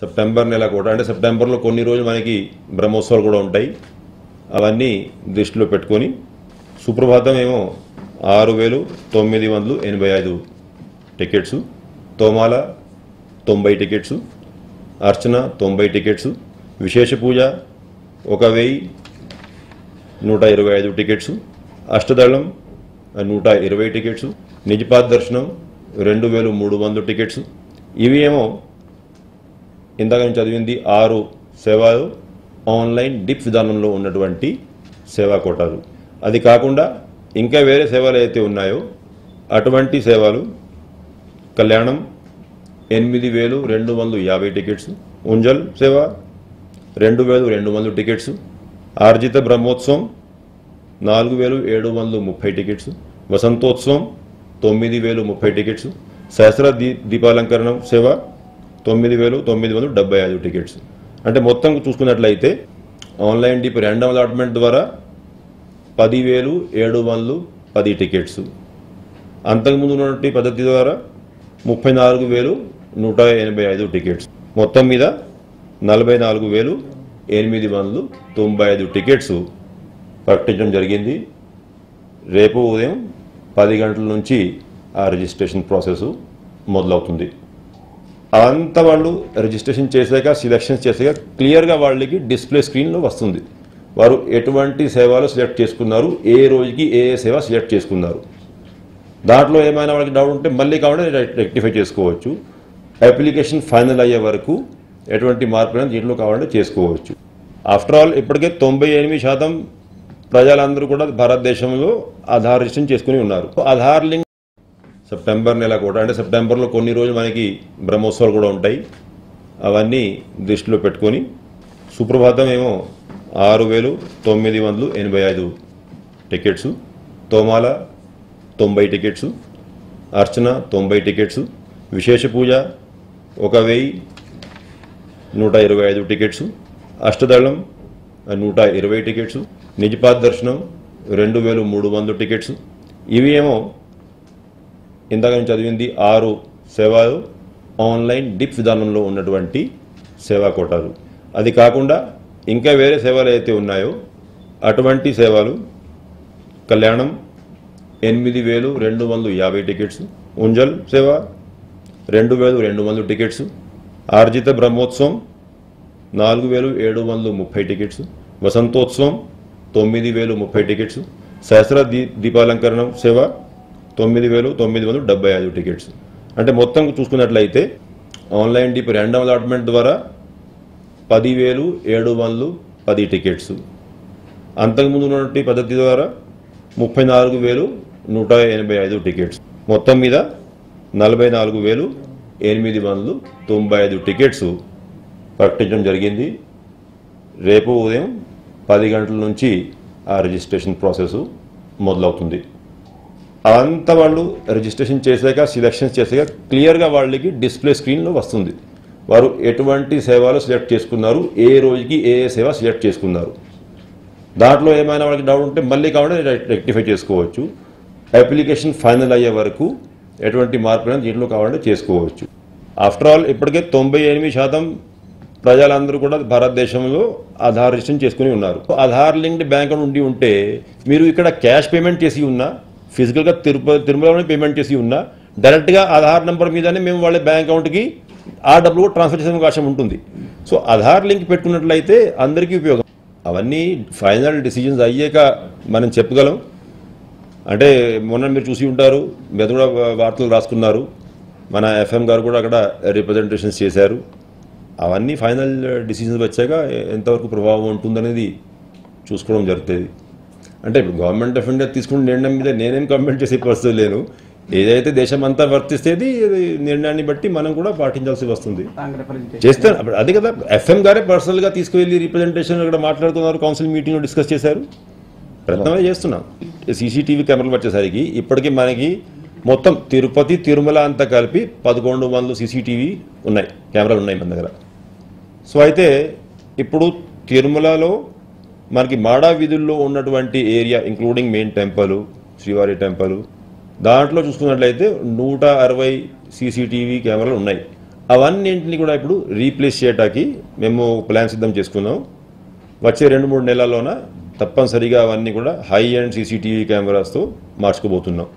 September నెల కూడా అంటే సెప్టెంబర్లో కొన్ని రోజులు మనకి బ్రహ్మోత్సవాలు కూడా ఉంటాయి. అవన్నీ దృష్టిలో పెట్టుకొని సుప్రభాతం ఏమో ఆరు వేలు తొమ్మిది వందలు ఎనభై ఐదు టికెట్స్ తోమాల తొంభై టికెట్స్ అర్చన తొంభై టికెట్స్ విశేష పూజ ఒక వెయ్యి నూట ఇరవై ఐదు టికెట్స్ అష్టదళం నూట ఇరవై టికెట్స్ నిజపాద దర్శనం రెండు వేలు మూడు వందలు టికెట్స్. ఇవి ఏమో ఇందాక నేను చదివింది ఆరు సేవలు ఆన్లైన్ డిప్ విధానంలో ఉన్నటువంటి సేవా కోటాలు. అది కాకుండా ఇంకా వేరే సేవలు అయితే ఉన్నాయో అటువంటి సేవలు కళ్యాణం ఎనిమిది వేలు రెండు వందలు యాభై టికెట్స్ ఉంజల్ సేవ రెండు వేలు రెండు వందలు టికెట్స్ ఆర్జిత బ్రహ్మోత్సవం నాలుగు వేలు ఏడు వందలు ముప్పై టికెట్స్ వసంతోత్సవం తొమ్మిది వేలు ముప్పై టికెట్స్ సహస్ర దీ దీపాలంకరణం సేవ తొమ్మిది వేలు తొమ్మిది వందల డెబ్బై ఐదు టికెట్స్ అంటే మొత్తం చూసుకున్నట్లయితే ఆన్లైన్ డిప్ ర్యాండమ్ అలాట్మెంట్ ద్వారా పదివేలు ఏడు వందలు పది టికెట్స్ అంతకుముందు ఉన్నటువంటి పద్ధతి ద్వారా ముప్పై నాలుగు వేలు నూట ఎనభై ఐదు టికెట్స్ మొత్తం మీద నలభై నాలుగు వేలు ఎనిమిది వందలు తొంభై ఐదు టికెట్స్ ప్రకటించడం జరిగింది. రేపు ఉదయం పది గంటల నుంచి ఆ రిజిస్ట్రేషన్ ప్రాసెస్ మొదలవుతుంది. అంత వాళ్ళు రిజిస్ట్రేషన్ చేశాక సెలెక్షన్స్ చేశాక క్లియర్గా వాళ్ళకి డిస్ప్లే స్క్రీన్లో వస్తుంది. వారు ఎటువంటి సేవలు సెలెక్ట్ చేసుకున్నారు ఏ రోజుకి ఏ ఏ సేవ సెలెక్ట్ చేసుకున్నారు. దాంట్లో ఏమైనా వాళ్ళకి డౌట్ ఉంటే మళ్ళీ కావాలంటే రెక్టిఫై చేసుకోవచ్చు. అప్లికేషన్ ఫైనల్ అయ్యే వరకు ఎటువంటి మార్పులను దీంట్లో కావాలంటే చేసుకోవచ్చు. ఆఫ్టర్ ఆల్ ఇప్పటికే తొంభై ఎనిమిది శాతం ప్రజలందరూ కూడా భారతదేశంలో ఆధార్ రిజిస్ట్రేషన్ చేసుకుని ఉన్నారు. ఆధార్ లింక్ సెప్టెంబర్ నెల కూడా అంటే సెప్టెంబర్లో కొన్ని రోజులు మనకి బ్రహ్మోత్సవాలు కూడా ఉంటాయి. అవన్నీ దృష్టిలో పెట్టుకొని సుప్రభాతం ఏమో ఆరు వేలు తొమ్మిది వందలు ఎనభై ఐదు టికెట్స్ తోమాల తొంభై టికెట్స్ అర్చన తొంభై టికెట్స్ విశేష పూజ ఒక వెయ్యి నూట ఇరవై ఐదు టికెట్స్ అష్టదళం నూట ఇరవై టికెట్స్ నిజపాత్ దర్శనం రెండు వేలు మూడు వందల టికెట్స్. ఇవి ఏమో ఇందాక నేను చదివింది ఆరు సేవలు ఆన్లైన్ డిప్ విధానంలో ఉన్నటువంటి సేవా కోటాలు. అది కాకుండా ఇంకా వేరే సేవలు అయితే ఉన్నాయో అటువంటి సేవలు కళ్యాణం ఎనిమిది వేలు రెండు వందలు యాభై టికెట్స్ ఉంజల్ సేవ రెండు వేలు రెండు వందలు టికెట్స్ ఆర్జిత బ్రహ్మోత్సవం నాలుగు వేలు ఏడు వందలు ముప్పై టికెట్స్ వసంతోత్సవం తొమ్మిది వేలు ముప్పై టికెట్స్ సహస్ర దీ దీపాలంకరణం సేవ తొమ్మిది వేలు తొమ్మిది వందల డెబ్బై ఐదు టికెట్స్ అంటే మొత్తం చూసుకున్నట్లయితే ఆన్లైన్ డిప్ ర్యాండమ్ అలాట్మెంట్ ద్వారా పదివేలు ఏడు వందలు పది టికెట్స్ అంతకుముందు ఉన్నటువంటి పద్ధతి ద్వారా ముప్పై నాలుగు వేలు నూట ఎనభై ఐదు టికెట్స్ మొత్తం మీద నలభై నాలుగు వేలు ఎనిమిది వందలు తొంభై ఐదు టికెట్స్ ప్రకటించడం జరిగింది. రేపు ఉదయం పది గంటల నుంచి ఆ రిజిస్ట్రేషన్ ప్రాసెస్ మొదలవుతుంది. అంత వాళ్ళు రిజిస్ట్రేషన్ చేశాక సెలెక్షన్స్ చేశాక క్లియర్గా వాళ్ళకి డిస్ప్లే స్క్రీన్లో వస్తుంది. వారు ఎటువంటి సేవలు సెలెక్ట్ చేసుకున్నారు ఏ రోజుకి ఏ ఏ సేవ సెలెక్ట్ చేసుకున్నారు. దాంట్లో ఏమైనా వాళ్ళకి డౌట్ ఉంటే మళ్ళీ కావాలంటే రెక్టిఫై చేసుకోవచ్చు. అప్లికేషన్ ఫైనల్ అయ్యే వరకు ఎటువంటి మార్పులను దీంట్లో కావాలంటే చేసుకోవచ్చు. ఆఫ్టర్ ఆల్ ఇప్పటికే తొంభై ఎనిమిది శాతం ప్రజలందరూ కూడా భారతదేశంలో ఆధార్ రిజిస్ట్రేషన్ చేసుకుని ఉన్నారు. ఆధార్ లింక్డ్ బ్యాంక్ ఉండి ఉంటే మీరు ఇక్కడ క్యాష్ పేమెంట్ చేసి ఉన్నా ఫిజికల్గా తిరుపతి తిరుమలలోనే పేమెంట్ చేసి ఉన్నా డైరెక్ట్గా ఆధార్ నెంబర్ మీదనే మేము వాళ్ళ బ్యాంక్ అకౌంట్కి ఆ డబ్బులు కూడా ట్రాన్స్ఫర్ చేసే అవకాశం ఉంటుంది. సో ఆధార్ లింక్ పెట్టుకున్నట్లయితే అందరికీ ఉపయోగం. అవన్నీ ఫైనల్ డిసిజన్స్ అయ్యాక మనం చెప్పగలం. అంటే మొన్న మీరు చూసి ఉంటారు మీరు కూడా వార్తలు రాసుకున్నారు. మన ఎఫ్ఎం గారు కూడా అక్కడ రిప్రజెంటేషన్స్ చేశారు. అవన్నీ ఫైనల్ డిసిజన్స్ వచ్చాక ఎంతవరకు ప్రభావం ఉంటుందనేది చూసుకోవడం జరుగుతుంది. అంటే ఇప్పుడు గవర్నమెంట్ ఆఫ్ ఇండియా తీసుకున్న నిర్ణయం మీద నేనేం కామెంట్ చేసే పరిస్థితి లేను ఏదైతే దేశం అంతా వర్తిస్తేది నిర్ణయాన్ని బట్టి మనం కూడా పాటించాల్సి వస్తుంది. చేస్తాను అప్పుడు అది కదా. ఎఫ్ఎం గారే పర్సనల్గా తీసుకువెళ్ళి రిప్రజెంటేషన్ ఇక్కడ మాట్లాడుతున్నారు కౌన్సిల్ మీటింగ్లో డిస్కస్ చేశారు. ప్రయత్నమే చేస్తున్నాం. సీసీటీవీ కెమెరాలు వచ్చేసరికి ఇప్పటికీ మనకి మొత్తం తిరుపతి తిరుమల అంతా కలిపి పదకొండు వందలు సీసీటీవీ ఉన్నాయి కెమెరాలు ఉన్నాయి మన దగ్గర. సో అయితే ఇప్పుడు తిరుమలలో మనకి మాడా వీధుల్లో ఉన్నటువంటి ఏరియా ఇంక్లూడింగ్ మెయిన్ టెంపుల్ శ్రీవారి టెంపుల్ దాంట్లో చూసుకున్నట్లయితే నూట అరవై సీసీటీవీ కెమెరాలు ఉన్నాయి. అవన్నింటినీ కూడా ఇప్పుడు రీప్లేస్ చేయటానికి మేము ప్లాన్ సిద్ధం చేసుకున్నాం. వచ్చే రెండు మూడు నెలల్లోన తప్పనిసరిగా అవన్నీ కూడా హై అండ్ సీసీటీవీ కెమెరాస్తో మార్చుకోబోతున్నాం.